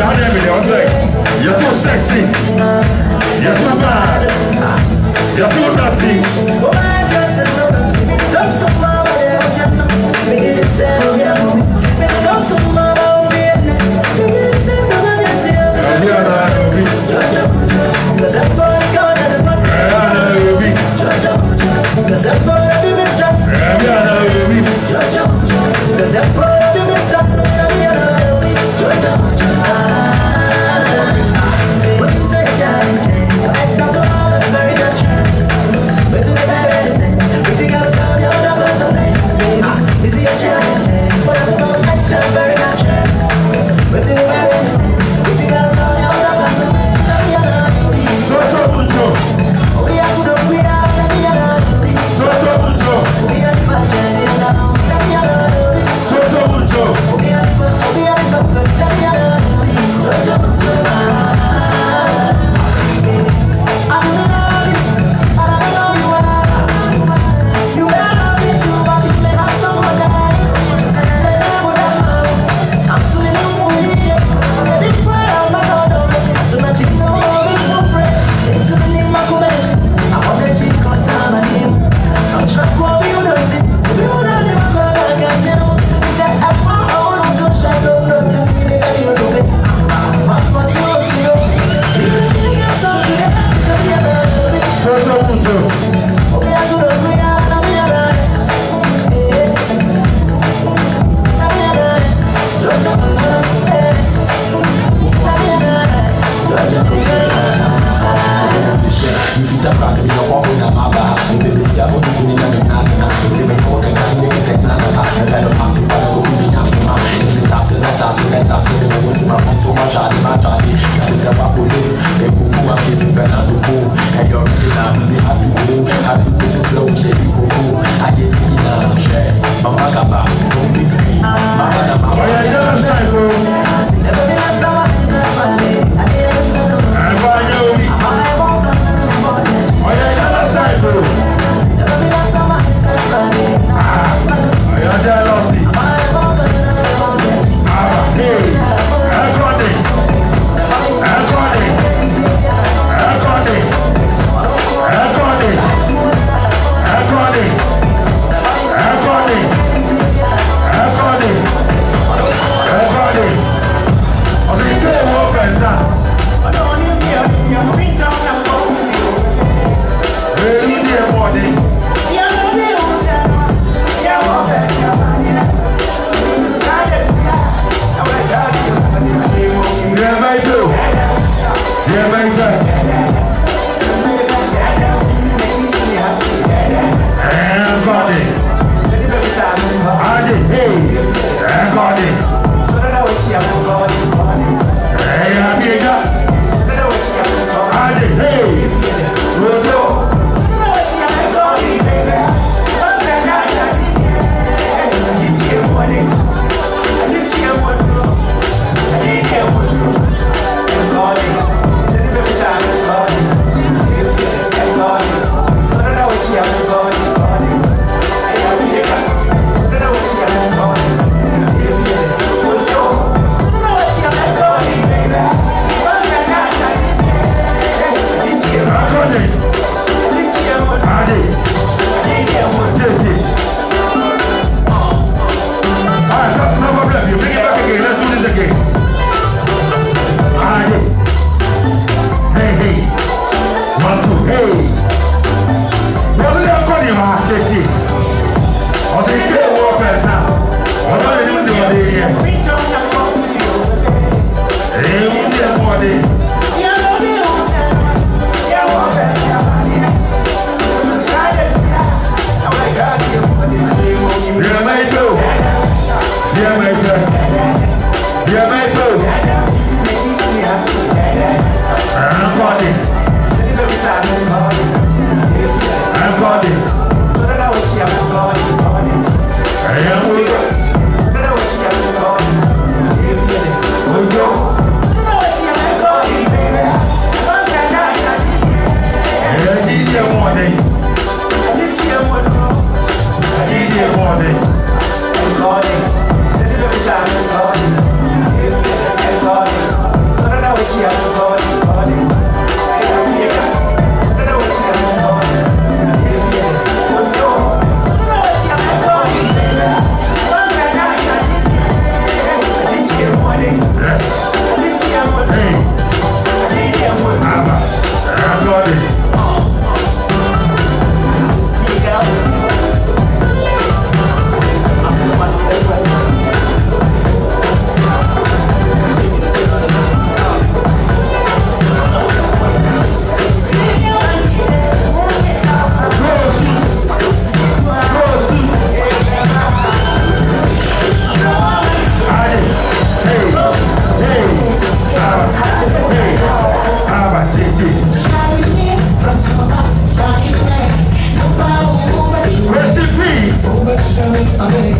I was like, you're too sexy. You're too bad. You're too naughty. Just so far, not do I graças a 아멘.